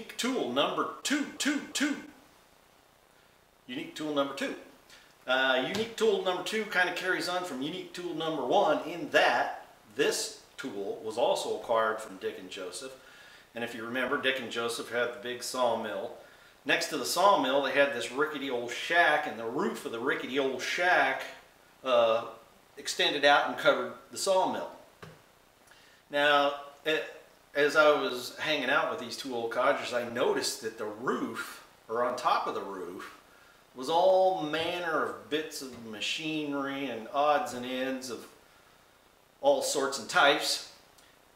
Unique tool number two, two, two. Unique tool number two. Uh, unique tool number two kind of carries on from unique tool number one in that this tool was also acquired from Dick and Joseph. And if you remember, Dick and Joseph had the big sawmill. Next to the sawmill, they had this rickety old shack, and the roof of the rickety old shack uh, extended out and covered the sawmill. Now, it, as I was hanging out with these two old codgers, I noticed that the roof, or on top of the roof, was all manner of bits of machinery and odds and ends of all sorts and types.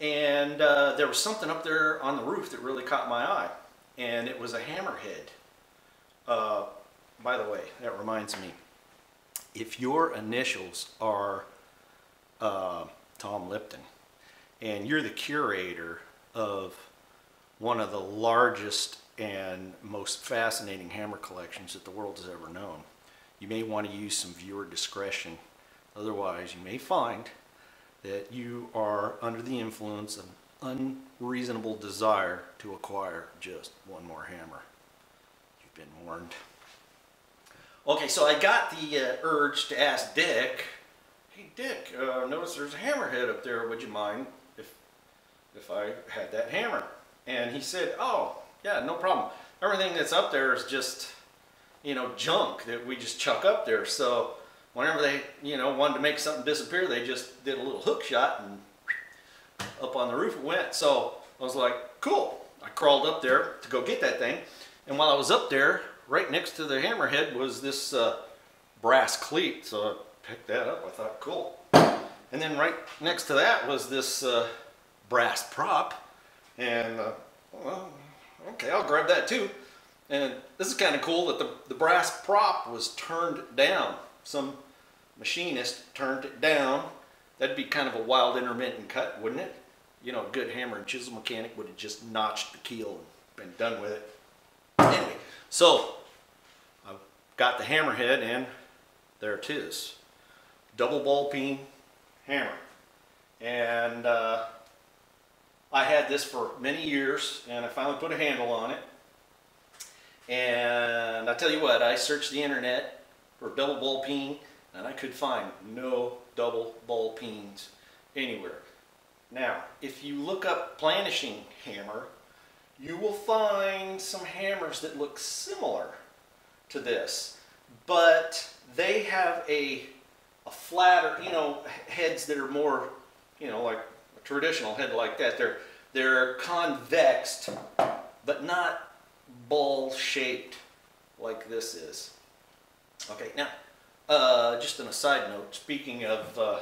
And uh, there was something up there on the roof that really caught my eye, and it was a hammerhead. Uh, by the way, that reminds me, if your initials are uh, Tom Lipton, and you're the curator of one of the largest and most fascinating hammer collections that the world has ever known. You may want to use some viewer discretion. Otherwise, you may find that you are under the influence of unreasonable desire to acquire just one more hammer. You've been warned. Okay, so I got the uh, urge to ask Dick, hey Dick, uh, notice there's a hammerhead up there, would you mind if, I had that hammer? And he said, oh, yeah, no problem. Everything that's up there is just, you know, junk that we just chuck up there. So whenever they, you know, wanted to make something disappear, they just did a little hook shot and up on the roof it went. So I was like, cool. I crawled up there to go get that thing. And while I was up there, right next to the hammerhead was this uh, brass cleat. So I picked that up. I thought, cool. And then right next to that was this uh, brass prop. And, uh, well, okay, I'll grab that too. And this is kind of cool that the, the brass prop was turned down. Some machinist turned it down. That'd be kind of a wild intermittent cut, wouldn't it? You know, a good hammer and chisel mechanic would have just notched the keel and been done with it. Anyway, so I've got the hammerhead and there it is. Double ball peen hammer. And uh, I had this for many years and I finally put a handle on it. And I tell you what, I searched the internet for double ball peen and I could find no double ball peens anywhere. Now, if you look up planishing hammer, you will find some hammers that look similar to this, but they have a, a flatter, you know, heads that are more, you know, like traditional head like that. They're, they're convexed, but not ball shaped like this is. Okay, now, uh, just on a side note, speaking of uh,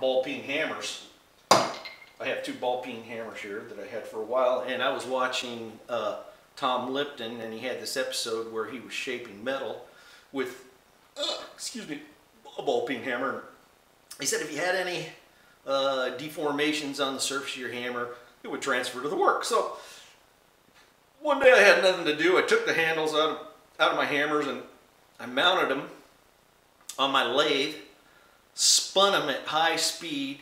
ball peen hammers, I have two ball peen hammers here that I had for a while, and I was watching uh, Tom Lipton, and he had this episode where he was shaping metal with, uh, excuse me, a ball peen hammer. He said if you had any uh, deformations on the surface of your hammer, it would transfer to the work. So one day I had nothing to do. I took the handles out of, out of my hammers and I mounted them on my lathe, spun them at high speed,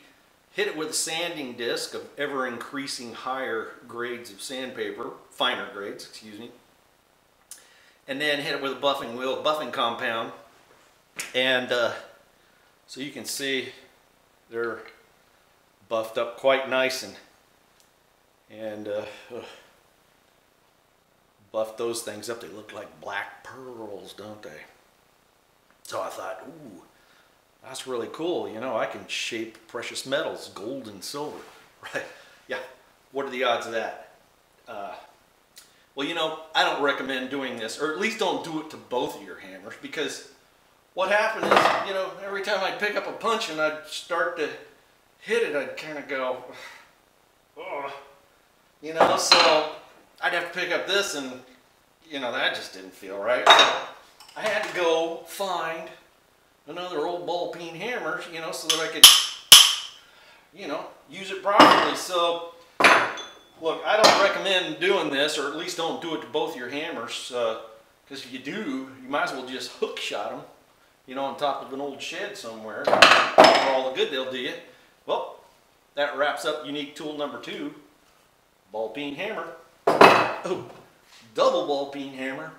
hit it with a sanding disc of ever increasing higher grades of sandpaper, finer grades, excuse me, and then hit it with a buffing wheel, buffing compound, and uh, so you can see they're buffed up quite nice and and uh, buffed those things up. They look like black pearls, don't they? So I thought, ooh, that's really cool. You know, I can shape precious metals, gold and silver, right? Yeah. What are the odds of that? Uh, well, you know, I don't recommend doing this, or at least don't do it to both of your hammers, because what happened is, you know, every time I'd pick up a punch and I'd start to hit it, I'd kind of go, oh, you know, so I'd have to pick up this and, you know, that just didn't feel right. So I had to go find another old ball peen hammer, you know, so that I could, you know, use it properly. So, look, I don't recommend doing this, or at least don't do it to both your hammers, because uh, if you do, you might as well just hook shot them, you know, on top of an old shed somewhere, for all the good they'll do you. Well, that wraps up unique tool number two ball peen hammer. Oh, double ball peen hammer.